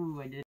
Ooh, I did.